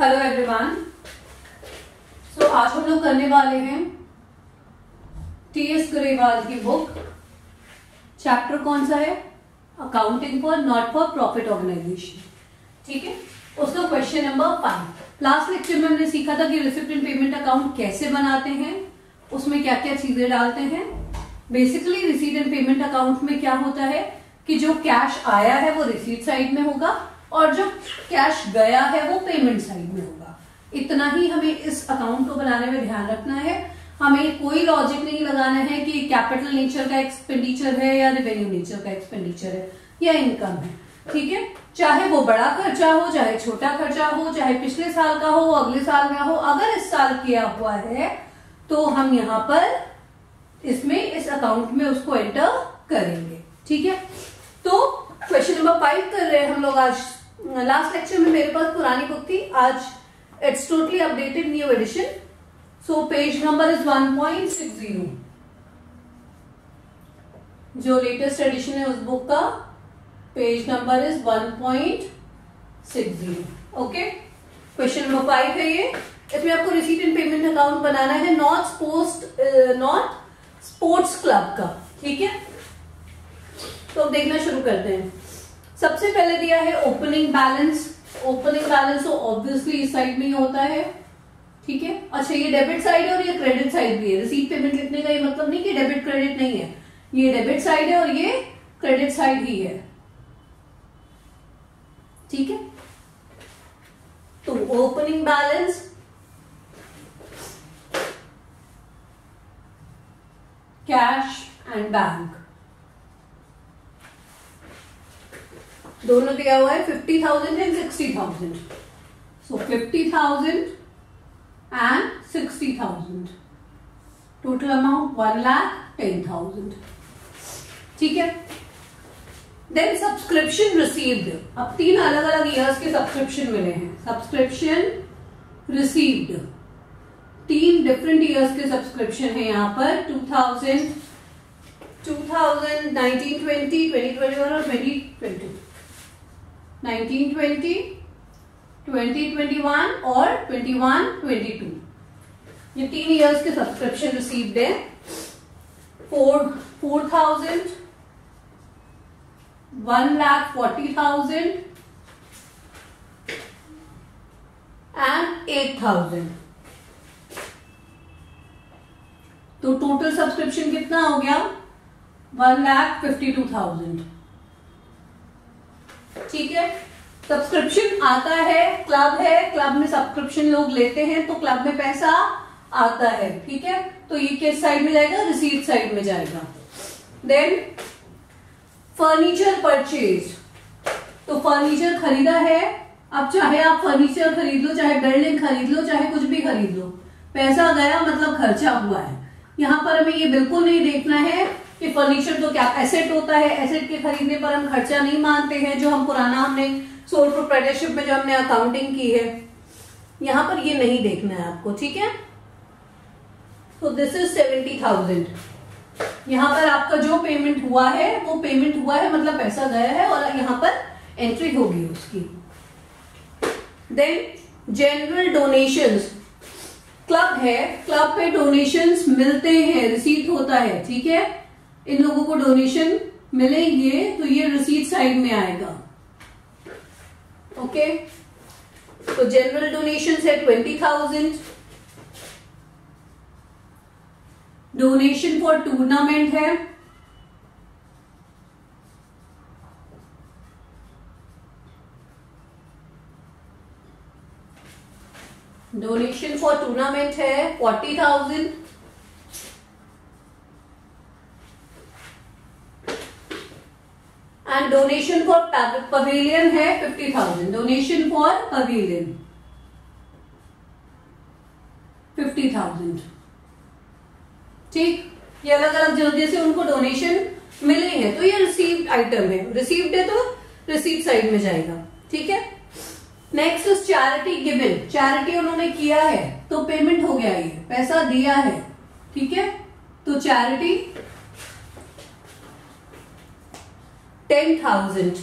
Hello everyone so आज हम लोग करने वाले हैं टी एस ग्रेवाल की बुक चैप्टर कौन सा है? Accounting for not for profit organisation ठीक है? उसका question number five last lecture में हमने सीखा था कि रिसिप्ट पेमेंट अकाउंट कैसे बनाते हैं, उसमें क्या क्या चीज़ें डालते हैं। Basically receipt and payment account में क्या होता है कि जो कैश आया है, वो रिसीट साइड में होगा और जो कैश गया है, वो पेमेंट साइड में होगा। इतना ही हमें इस अकाउंट को बनाने में ध्यान रखना है। हमें कोई लॉजिक नहीं लगाना है कि कैपिटल नेचर का एक्सपेंडिचर है या रेवेन्यू नेचर का एक्सपेंडिचर है। या इनकम है। ठीक है? चाहे वो बड़ा खर्चा हो, चाहे छोटा खर्चा हो, चाहे पिछले साल का हो अगले साल का हो, अगर इस साल किया हुआ है तो हम यहाँ पर इसमें, इस अकाउंट में उसको एंटर करेंगे। ठीक है? तो क्वेश्चन नंबर फाइव कर रहे हैं हम लोग आज। लास्ट लेक्चर में मेरे पास पुरानी बुक थी, आज it's totally updated new edition so page number is 1.60 जो लेटेस्ट एडिशन है उस बुक का page number is 1.60 okay question number five है ये. इसमें आपको रिसीट एंड पेमेंट अकाउंट बनाना है not post not sports club का. ठीक है? तो अब देखना शुरू करते हैं. सबसे पहले दिया है ओपनिंग बैलेंस ओपनिंग बैलेंस तो ऑब्वियसली इस साइड में ही होता है। ठीक है? अच्छा ये डेबिट साइड है और ये क्रेडिट साइड भी है। रिसीट पेमेंट लिखने का ये मतलब नहीं कि डेबिट क्रेडिट नहीं है। ये डेबिट साइड है और ये क्रेडिट साइड ही है। ठीक है? तो opening balance cash and bank दोनों दिया हुआ है? Fifty thousand and sixty thousand so fifty thousand and sixty thousand total amount one lakh ten thousand ठीक है? देन सब्सक्रिप्शन रिसीव्ड अब तीन अलग अलग ईयर्स के सब्सक्रिप्शन मिले हैं. सब्सक्रिप्शन रिसीव्ड तीन डिफरेंट ईयर्स के सब्सक्रिप्शन है यहाँ पर. 2000 2000 1920 2021 और 2020 1920 2021 और 21 22 ये तीन ईयर्स के सब्सक्रिप्शन रिसीव्ड है। Four four thousand one lakh forty thousand and eight thousand तो टोटल सब्सक्रिप्शन कितना हो गया? One lakh fifty two thousand ठीक है? सब्सक्रिप्शन आता है क्लब है क्लब में सब्सक्रिप्शन लोग लेते हैं तो क्लब में पैसा आता है, ठीक है? तो ये किस साइड में जाएगा? रिसीट साइड में जाएगा। देन फर्नीचर परचेज तो फर्नीचर खरीदा है, अब चाहे आप फर्नीचर खरीद लो, चाहे बिल्डिंग खरीद लो, चाहे कुछ भी खरीद लो, पैसा गया मतलब खर्चा हुआ है। यहाँ पर हमें ये बिल्कुल नहीं देखना है कि फर्नीचर तो क्या एसेट होता है? एसेट के खरीदने पर हम खर्चा नहीं मानते हैं जो हम पुराना हमने सोल प्रोप्राइटरशिप में जो हमने अकाउंटिंग की है। यहाँ पर ये नहीं देखना है आपको, ठीक है? तो दिस इज़ सेवेंटी थाउज़ेंड यहाँ पर आपका जो पेमेंट हुआ है, वो पेमेंट हुआ है मतलब पैसा गया है और यहाँ पर एंट्री होगी उसकी। देन जनरल डोनेशंस क्लब है क्लब पे डोनेशंस मिलते हैं रिसीट होता है, ठीक है? इन लोगों को डोनेशन मिलेंगे तो ये रिसीट साइड में आएगा। ओके तो जनरल डोनेशन है twenty thousand donation for tournament है। डोनेशन फॉर टूर्नामेंट है forty thousand and donation for pavilion है fifty thousand donation for pavilion fifty thousand ठीक? ये अलग अलग जगह से उनको डोनेशन मिले हैं तो ये रिसीव्ड आइटम है। रिसीव्ड है तो रिसीव साइड में जाएगा। ठीक है? नेक्स्ट चैरिटी गिवन चैरिटी उन्होंने किया है तो पेमेंट हो गया ये। पैसा दिया है। ठीक है? तो charity ten thousand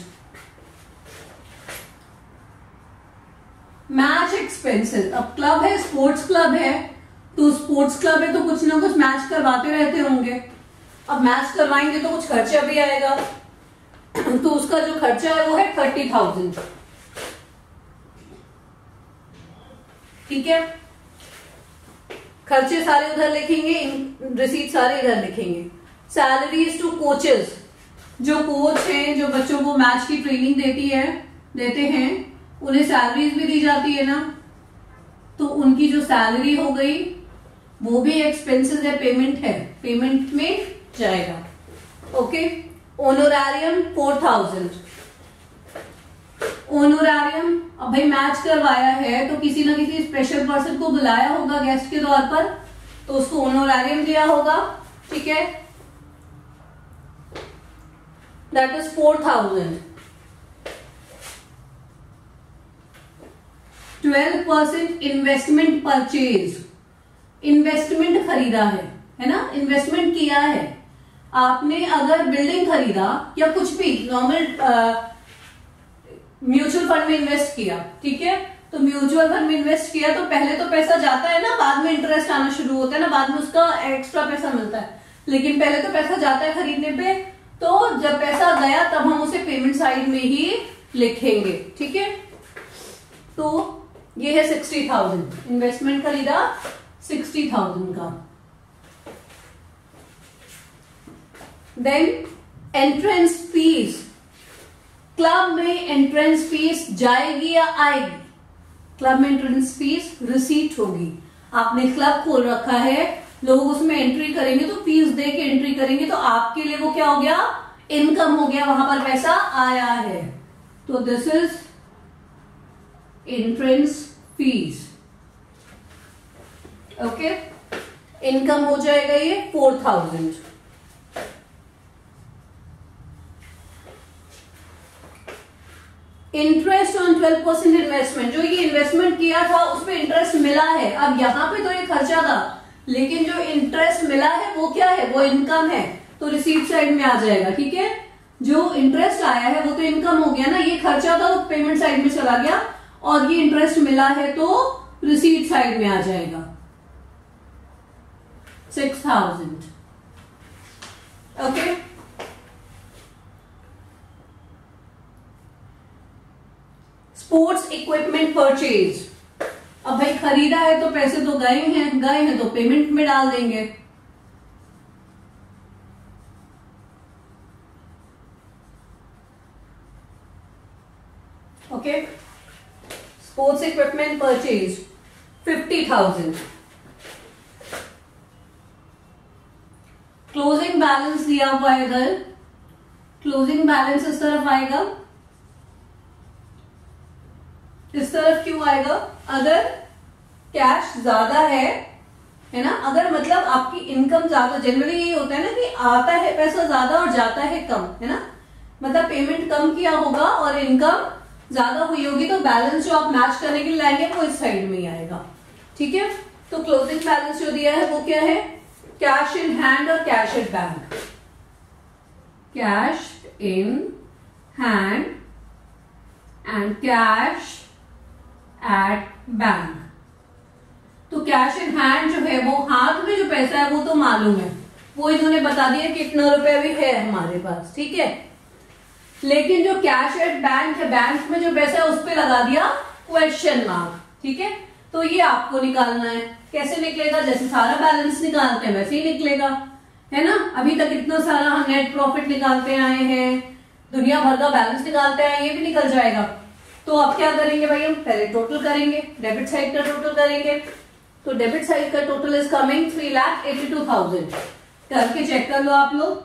match expenses अब क्लब है स्पोर्ट्स क्लब है तो स्पोर्ट्स क्लब है तो कुछ ना कुछ मैच करवाते रहते होंगे। अब मैच करवाएँगे तो कुछ खर्चा भी आएगा। तो उसका जो खर्चा है वो है थर्टी थाउज़ेंड ठीक है? खर्चे सारे उधर लिखेंगे रिसीट सारे इधर लिखेंगे। सैलरीज टू कोचेस जो कोच हैं, जो बच्चों को मैच की ट्रेनिंग देती है, देते हैं, उन्हें सैलरीज भी दी जाती है ना? तो उनकी जो सैलरी हो गई, वो भी एक्सपेंसेस है पेमेंट है। पेमेंट में जाएगा। Okay honorarium four thousand honorarium अब भाई मैच करवाया है तो किसी ना किसी स्पेशल पर्सन को बुलाया होगा गेस्ट के तौर पर तो उसको ओनोरारियम दिया होगा। ठीक है? That is four thousand twelve percent investment purchase investment खरीदा है है ना? इन्वेस्टमेंट किया है। आपने अगर बिल्डिंग खरीदा या कुछ भी नॉर्मल म्यूचुअल फंड में इन्वेस्ट किया, ठीक है? तो म्यूचुअल फंड में इन्वेस्ट किया तो पहले तो पैसा जाता है ना, बाद में इंटरेस्ट आना शुरू होता है ना, बाद में उसका एक्स्ट्रा पैसा मिलता है। लेकिन पहले तो पैसा जाता है खरीदने पे तो जब पैसा गया, तब हम उसे पेमेंट साइड में ही लिखेंगे, ठीक है? तो ये है सिक्सटी थाउज़ेंड इन्वेस्टमेंट खरीदा सिक्सटी थाउज़ेंड का। देन एंट्रेंस फ़ीस क्लब में एंट्रेंस फ़ीस जाएगी या आएगी? क्लब में एंट्रेंस फ़ीस रिसीट होगी। आपने क्लब खोल रखा है लोग उसमें एंट्री करेंगे तो फ़ीस दे के एंट्री करेंगे तो आपके लिए वो क्या हो गया? इनकम हो गया, वहाँ पर पैसा आया है। तो this is entrance fees okay income हो जाएगा ये four thousand interest on twelve percent investment जो ये इन्वेस्टमेंट किया था उस पर इंटरेस्ट मिला है। अब यहाँ पे तो ये खर्चा था। लेकिन जो इंटरेस्ट मिला है, वो क्या है? वो इनकम है। तो रिसीट साइड में आ जाएगा, ठीक है? जो इंटरेस्ट आया है, वो तो इनकम हो गया ना? ये खर्चा था तो पेमेंट साइड में चला गया। और ये इंटरेस्ट मिला है तो रिसीट साइड में आ जाएगा। Six thousand okay sports equipment purchase अब भाई खरीदा है तो पैसे तो गए हैं गए हैं तो पेमेंट में डाल देंगे। Okay sports equipment purchase fifty thousand closing balance दिया हुआ है इधर। क्लोजिंग बैलेंस इस तरफ़ आएगा। इस तरफ़ क्यों आएगा? अगर कैश ज़्यादा है है ना? अगर मतलब आपकी इनकम ज़्यादा जनरली यही होता है ना कि आता है पैसा ज़्यादा और जाता है कम, है ना? मतलब पेमेंट कम किया होगा और इनकम ज़्यादा हुई होगी तो बैलेंस जो आप मैच करने के लिए लाएँगे वो इस साइड में ही आएगा। ठीक है? तो क्लोजिंग बैलेंस जो दिया है वो क्या है? कैश इन हैंड और cash in bank cash in hand and cash at bank तो कैश इन हैंड जो है, वो हाथ में जो पैसा है, वो तो मालूम है। वो इन्होंने बता दिया कितना रुपया भी है हमारे पास, ठीक है? लेकिन जो कैश एट बैंक है बैंक में जो पैसा है, उस पर लगा दिया क्वेश्चन मार्क ठीक है? तो ये आपको निकालना है। कैसे निकलेगा? जैसे सारा बैलेंस निकालते हैं, वैसे ही निकलेगा, है ना? अभी तक इतना सारा हम नेट प्रॉफिट निकालते आए हैं, दुनिया भर का बैलेंस निकालते आए ये भी निकल जाएगा। तो अब क्या करेंगे भाई हम? पहले टोटल करेंगे डेबिट साइड का टोटल करेंगे। तो डेबिट साइड का total is coming three lakh eighty two thousand करके चेक कर लो आप लोग.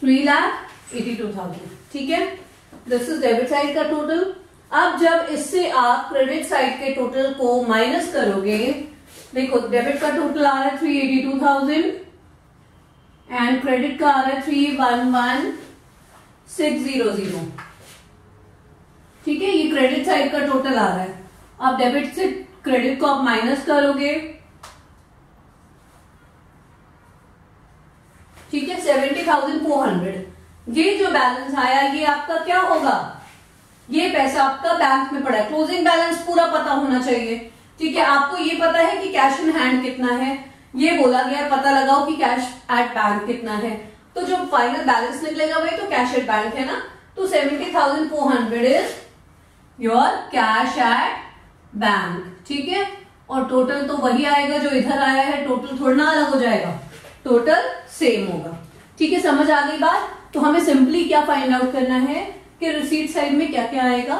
Three lakh eighty two thousand ठीक है? दिस इज़ डेबिट साइड का टोटल अब जब इससे आप क्रेडिट साइड के टोटल को माइनस करोगे, देखो डेबिट का टोटल आ रहा है three eighty two thousand and credit का आ रहा है three one one six zero zero ठीक है? ये क्रेडिट साइड का टोटल आ रहा है. आप डेबिट से क्रेडिट को आप माइनस करोगे। ठीक है, सेवेंटी थाउज़ेंड फोर हंड्रेड। ये जो बैलेंस आया, ये आपका क्या होगा? ये पैसा आपका बैंक में पड़ा है। क्लोजिंग बैलेंस पूरा पता होना चाहिए। ठीक है, आपको ये पता है कि कैश इन हैंड कितना है। ये बोला गया पता लगाओ कि कैश एट बैंक कितना है। तो जो फाइनल बैलेंस निकलेगा, वही तो कैश एट बैंक है ना? तो seventy thousand four hundred is your cash at bank. ठीक है? और टोटल तो वही आएगा जो इधर आया है टोटल थोड़ा ना अलग हो जाएगा। टोटल सेम होगा। ठीक है, समझ आ गई बात? तो हमें सिंपली क्या फाइंड आउट करना है कि रिसीट साइड में क्या क्या आएगा?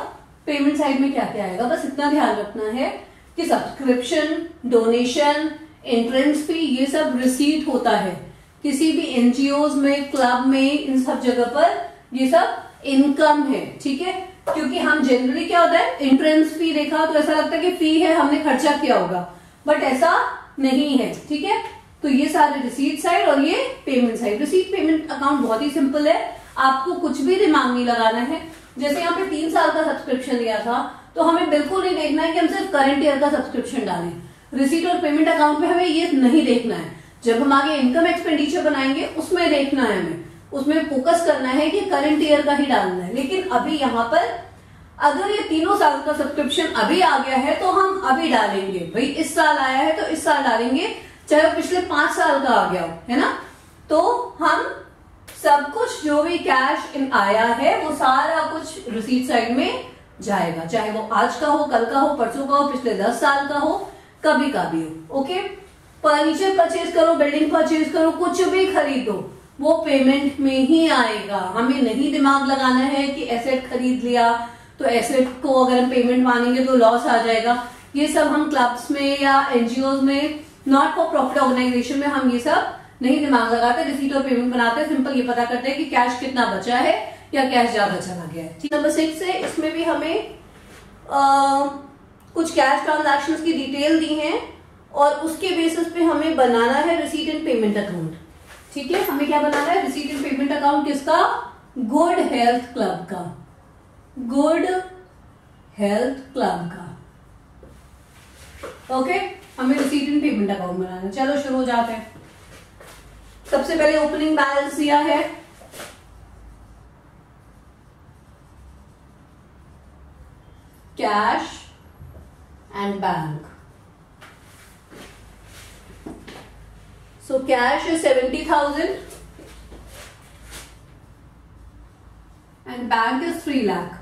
पेमेंट साइड में क्या क्या आएगा? बस इतना ध्यान रखना है कि सब्सक्रिप्शन डोनेशन एंट्रेंस फ़ी ये सब रिसीट होता है। किसी भी एनजीओ में क्लब में, इन सब जगह पर ये सब इनकम है। ठीक है? क्योंकि हम जनरली क्या होता है एंट्रेंस फ़ी देखा तो ऐसा लगता है कि फ़ी है, हमने खर्चा किया होगा। बट ऐसा नहीं है, ठीक है? तो ये सारे रिसीट साइड और ये payment side receipt payment account बहुत ही सिंपल है। आपको कुछ भी दिमाग नहीं लगाना है। जैसे यहाँ पे तीन साल का सब्सक्रिप्शन लिया था तो हमें बिल्कुल नहीं देखना है कि हम सिर्फ़ करंट ईयर का सब्सक्रिप्शन डालें। रिसीट और पेमेंट अकाउंट में हमें ये नहीं देखना है। जब हम आगे इनकम एक्सपेंडिचर बनाएँगे, उसमें देखना है हमें। उसमें फोकस करना है कि करंट ईयर का ही डालना है। लेकिन अभी यहाँ पर अगर ये तीनों साल का सब्सक्रिप्शन अभी आ गया है तो हम अभी डालेंगे। भाई, इस साल आया है तो इस साल डालेंगे, चाहे वो पिछले पाँच साल का आ गया हो, है ना? तो हम सब कुछ, जो भी कैश इन आया है, वो सारा कुछ रिसीट साइड में जाएगा। चाहे वो आज का हो, कल का हो, परसों का हो, पिछले दस साल का हो, कभी का भी हो ओके फर्नीचर परचेज करो बिल्डिंग परचेज करो, कुछ भी खरीदो। वो पेमेंट में ही आएगा। हमें नहीं दिमाग लगाना है कि एसेट खरीद लिया तो एसेट को अगर हम पेमेंट मानेंगे तो लॉस आ जाएगा। ये सब हम क्लब्स में या एनजीओ में नॉट फॉर प्रॉफिट ऑर्गेनाइजेशन में हम ये सब नहीं दिमाग लगाते। रिसीट और पेमेंट बनाते हैं सिंपल ये पता करते हैं कि कैश कितना बचा है या कैश ज़्यादा चला गया है। नंबर सिक्स है इसमें भी हमें आ, कुछ कैश ट्रांजेक्शन की डिटेल दी है और उसके बेसिस पे हमें बनाना है रिसीट एंड पेमेंट अकाउंट ठीक है हमें क्या बनाना है? रिसीट एंड पेमेंट अकाउंट किसका? गुड हेल्थ क्लब का। गुड हेल्थ क्लब का। ओके हमें रिसीट एंड पेमेंट अकाउंट बनाना है। चलो, शुरू हो जाते हैं। सबसे पहले ओपनिंग बैलेंस दिया है। Cash and bank cash is seventy thousand and bank is three lakh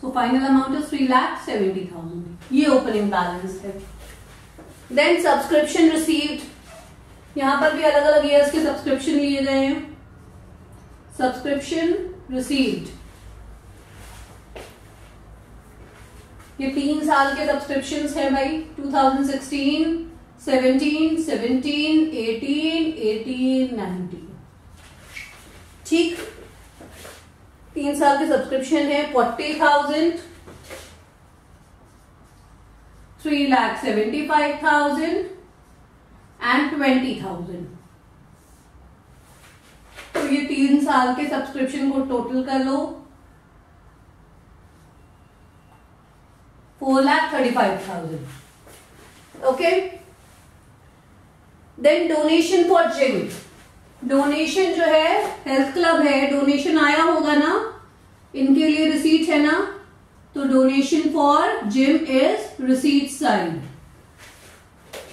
so final amount is three lakh seventy thousand ये ओपनिंग बैलेंस है। देन सब्सक्रिप्शन रिसीव्ड यहाँ पर भी अलग अलग ईयर्स के सब्सक्रिप्शन लिए गए हैं। सब्सक्रिप्शन रिसीव्ड ये तीन साल के सब्सक्रिप्शन है भाई 2016, 17, 17, 18, 18, 19 ठीक। तीन साल के सब्सक्रिप्शन है forty thousand three lakh seventy five thousand and twenty thousand तो ये तीन साल के सब्सक्रिप्शन को टोटल कर लो। Four lakh thirty five thousand okay then donation for gym donation जो है हेल्थ क्लब है डोनेशन आया होगा ना? इनके लिए रिसीट है ना? तो donation for gym is receipt side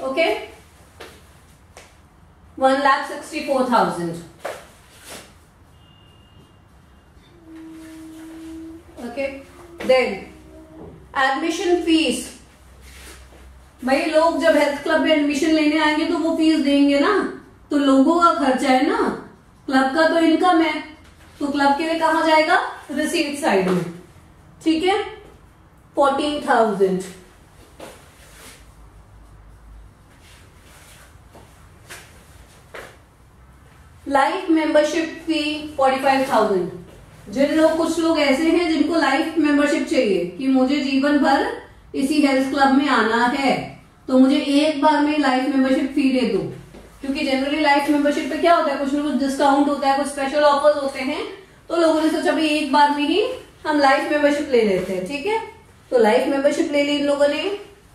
okay one lakh sixty four thousand okay then admission fees भाई लोग जब हेल्थ क्लब में एडमिशन लेने आएँगे तो वो फ़ीस देंगे ना। तो लोगों का खर्चा है ना। क्लब का तो इनकम है। तो क्लब के लिए कहा जाएगा? रिसीट साइड में। ठीक है? Fourteen thousand life membership fee forty five thousand जिन लोग, कुछ लोग ऐसे हैं जिनको लाइफ मेंबरशिप चाहिए कि मुझे जीवन भर इसी हेल्थ क्लब में आना है तो मुझे एक बार में लाइफ मेंबरशिप फ़ी दे दो। क्योंकि जनरली लाइफ मेंबरशिप पे क्या होता है, कुछ ना कुछ डिस्काउंट होता है, कुछ स्पेशल ऑफर्स होते हैं तो लोगों ने सोचा भाई एक बार में ही हम लाइफ मेंबरशिप ले लेते हैं, ठीक है? तो लाइफ मेंबरशिप ले ली इन लोगों ने,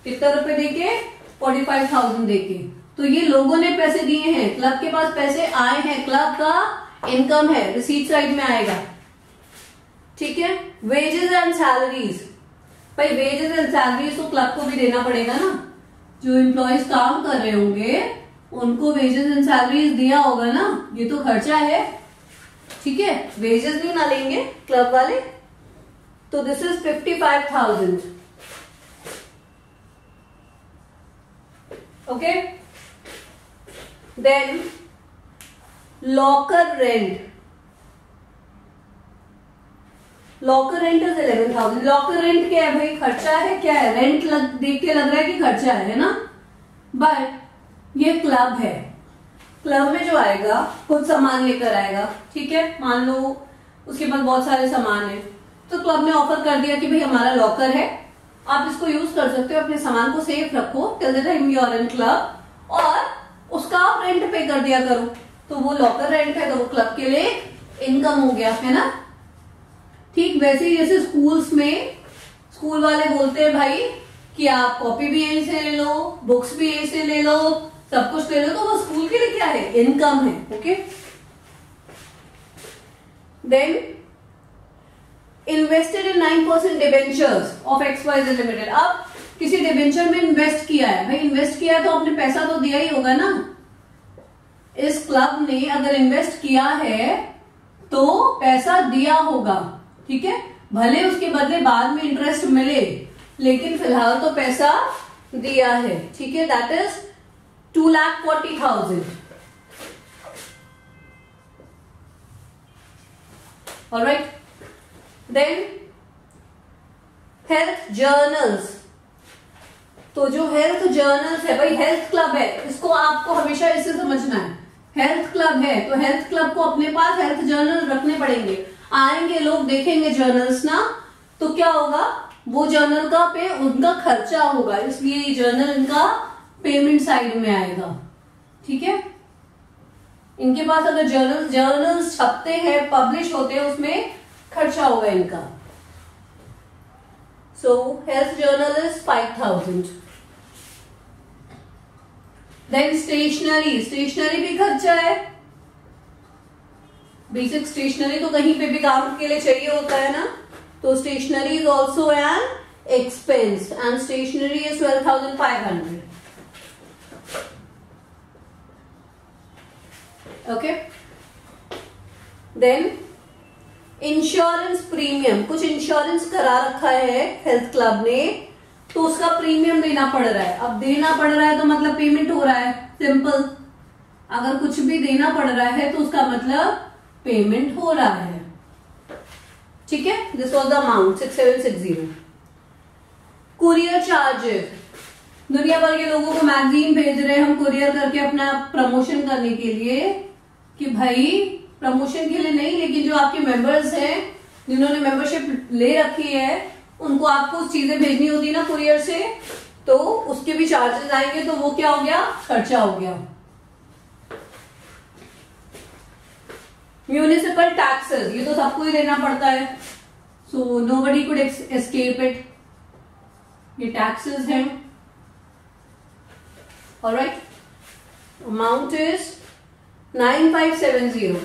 कितना रुपए देके फोर्टी फाइव थाउज़ेंड देके तो ये लोगों ने पैसे दिए हैं क्लब के पास पैसे आए हैं क्लब का इनकम है रिसीट साइड में आएगा। ठीक है? वेजेस एंड सैलरीज भाई वेजेस एंड सैलरीज तो क्लब को भी देना पड़ेगा ना। जो एम्प्लॉयज़ काम कर रहे होंगे, उनको वेजेस एंड सैलरीज दिया होगा ना, ये तो खर्चा है। ठीक है? वेजेस भी ना लेंगे क्लब वाले। तो this is fifty five thousand okay then locker rent locker rent is eleven thousand locker rent क्या है भाई? खर्चा है क्या है? रेंट लग, देख के लग रहा है कि खर्चा है ना? बट ये क्लब है। क्लब में जो आएगा कुछ सामान लेकर आएगा ठीक है? मान लो उसके पास बहुत सारे सामान है। तो क्लब ने ऑफ़र कर दिया कि भाई हमारा लॉकर है। आप इसको यूज़ कर सकते हो अपने सामान को सेफ़ रखो till the time you're in club और उसका आप रेंट पे कर दिया करो। तो वो लॉकर रेंट है तो वो क्लब के लिए इनकम हो गया है ना? ठीक वैसे ही जैसे स्कूल्स में स्कूल वाले बोलते हैं भाई कि आप कॉपी भी यहीं से ले लो बुक्स भी यहीं से ले लो, सब कुछ ले लो तो वो स्कूल के लिए क्या है? इनकम है okay then invested in nine percent debentures of X Y limited अब किसी डिवेंचर में इन्वेस्ट किया है, भाई इन्वेस्ट किया है तो आपने पैसा तो दिया ही होगा ना। इस क्लब ने अगर इन्वेस्ट किया है तो पैसा दिया होगा। ठीक है? भले उसके बदले बाद में इंटरेस्ट मिले, लेकिन फ़िलहाल तो पैसा दिया है, ठीक है? That is two lakh forty thousand और राइट देन हेल्थ जर्नल्स तो जो हेल्थ जर्नल्स है, भाई हेल्थ क्लब है, इसको आपको हमेशा इसे समझना है। हेल्थ क्लब है तो हेल्थ क्लब को अपने पास हेल्थ जर्नल रखने पड़ेंगे। आएँगे लोग, देखेंगे जर्नल्स ना तो क्या होगा? वो जर्नल का पे उनका खर्चा होगा, इसलिए ये जर्नल इनका पेमेंट साइड में आएगा। ठीक है? इनके पास अगर जर्नल जर्नल्स छपते हैं पब्लिश होते हैं, उसमें खर्चा होगा इनका। So health journal is five thousand then stationery stationery भी खर्चा है। बेसिक स्टेशनरी तो कहीं पे भी काम के लिए चाहिए होता है ना? तो stationery is also an expense and stationery is twelve thousand five hundred okay then insurance premium कुछ इंश्योरेंस करा रखा है हेल्थ क्लब ने तो उसका प्रीमियम देना पड़ रहा है। अब देना पड़ रहा है तो मतलब पेमेंट हो रहा है। सिंपल अगर कुछ भी देना पड़ रहा है तो उसका मतलब पेमेंट हो रहा है। ठीक है? This was the amount six seven six zero courier charges दुनिया भर के लोगों को मैगजीन भेज रहे हैं हम कुरियर करके अपना प्रमोशन करने के लिए कि भाई प्रमोशन के लिए नहीं, लेकिन जो आपके मेंबर्स हैं, जिन्होंने मेंबरशिप ले रखी है, उनको आपको चीज़ें भेजनी होती ना कुरियर से तो उसके भी चार्जेस आएँगे तो वो क्या हो गया? खर्चा हो गया। म्यूनिसिपल टैक्सेस ये तो सबको ही देना पड़ता है। So nobody could escape it ये टैक्सेस हैं। और right amount is nine five seven zero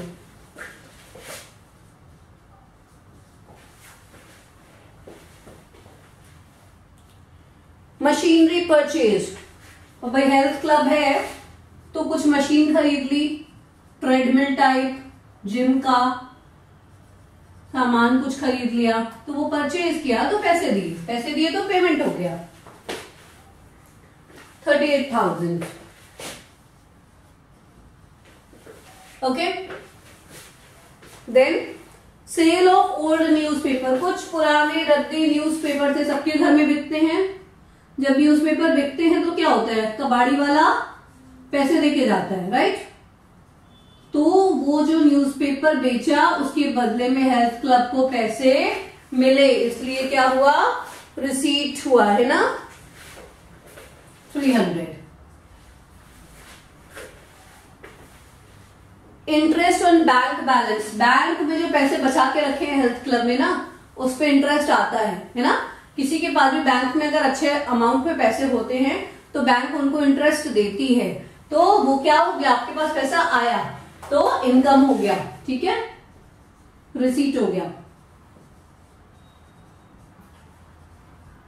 machinery purchase और भाई हेल्थ क्लब है तो कुछ मशीन खरीद ली। ट्रेडमिल टाइप जिम का सामान कुछ खरीद लिया तो वो परचेज किया तो पैसे दिए। पैसे दिए तो पेमेंट हो गया। Thirty eight thousand okay then sale of old newspaper कुछ पुराने, रद्दी न्यूज़पेपर थे, सबके घर में बिकते हैं। जब न्यूज़पेपर बिकते हैं तो क्या होता है? कबाड़ी वाला पैसे देके जाता है राइट तो वो जो न्यूज़पेपर बेचा, उसके बदले में हेल्थ क्लब को पैसे मिले। इसलिए क्या हुआ? रिसीट हुआ, है ना? Three hundred interest on bank balance bank में जो पैसे बचा के रखे हैं हेल्थ क्लब में ना, उस पर इंटरेस्ट आता है है ना? किसी के पास भी बैंक में अगर अच्छे अमाउंट में पैसे होते हैं तो बैंक उनको इंटरेस्ट देती है। तो वो क्या हो गया? आपके पास पैसा आया। तो इनकम हो गया, ठीक है? रिसीट हो गया।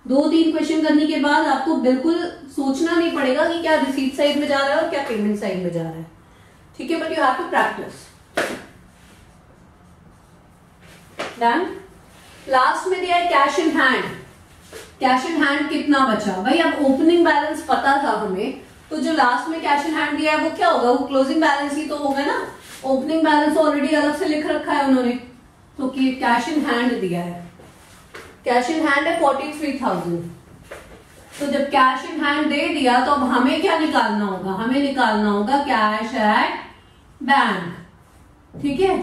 दो तीन क्वेश्चन करने के बाद आपको बिल्कुल सोचना नहीं पड़ेगा कि क्या रिसीट साइड में जा रहा है और क्या पेमेंट साइड में जा रहा है। ठीक है but you have to practice done last में दिया है cash in hand cash in hand कितना बचा? भाई, अब ओपनिंग बैलेंस पता था हमें तो जो लास्ट में कैश इन हैंड दिया है, वो क्या होगा? वो क्लोजिंग बैलेंस ही तो होगा ना? ओपनिंग बैलेंस ऑलरेडी अलग से लिख रखा है उन्होंने। तो कि कैश इन हैंड दिया है। कैश इन हैंड है फोर्टी थ्री थाउज़ेंड तो जब कैश इन हैंड दे दिया तो अब हमें क्या निकालना होगा? हमें निकालना होगा कैश एट बैंक ठीक है?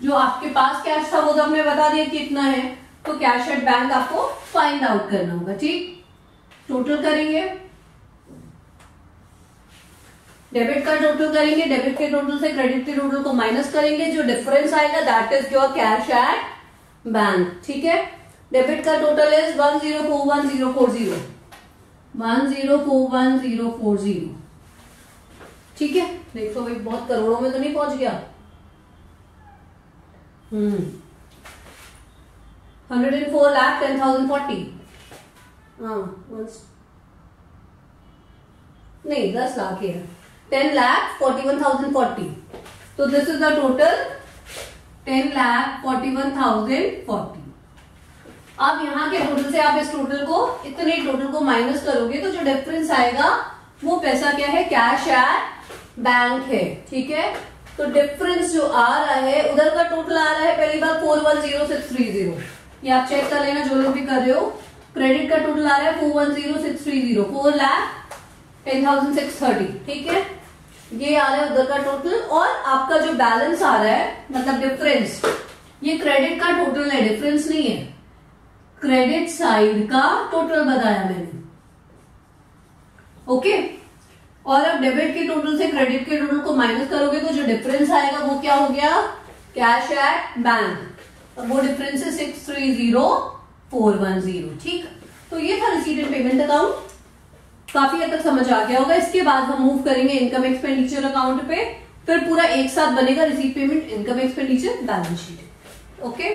जो आपके पास कैश था, वो तो हमने बता दिया कितना है। तो कैश एट बैंक आपको फाइंड आउट करना होगा, ठीक? टोटल करेंगे? डेबिट का टोटल करेंगे डेबिट के टोटल से क्रेडिट के टोटल को माइनस करेंगे, जो डिफरेंस आएगा that is your cash at bank ठीक है? डेबिट का total is one zero four one zero four zero one zero four one zero four zero ठीक है? देखो भाई, बहुत करोड़ों में तो नहीं पहुँच गया। हम्म। Hundred and four lakh ten thousand forty हाँ नहीं, दस लाख है ten lakh forty one thousand forty तो this is the total ten lakh forty one thousand forty अब यहाँ के टोटल से आप इस टोटल को, इतने टोटल को माइनस करोगे तो जो डिफरेंस आएगा, वो पैसा क्या है? कैश एट बैंक है, ठीक है? तो डिफरेंस जो आ रहा है, उधर का टोटल आ रहा है, पहली बार four one zero six three zero आप चेक कर लेना, जो लोग भी कर रहे हो। क्रेडिट का टोटल आ रहा है four one zero six three zero four lakh ten thousand six thirty ठीक है? ये आ रहा है उधर का टोटल और आपका जो बैलेंस आ रहा है मतलब डिफरेंस ये क्रेडिट का टोटल है डिफरेंस नहीं है। क्रेडिट साइड का टोटल बताया मैंने। ओके और अब डेबिट के टोटल से क्रेडिट के टोटल को माइनस करोगे तो जो डिफरेंस आएगा वो क्या हो गया? कैश एट बैंक वो डिफरेंस है six three zero four one zero, ठीक? तो ये था रिसीट एंड पेमेंट अकाउंट काफ़ी हद तक समझ आ गया होगा। इसके बाद हम मूव करेंगे इनकम एक्सपेंडिचर अकाउंट पे। फिर पूरा एक साथ बनेगा receipt payment income expenditure balance sheet okay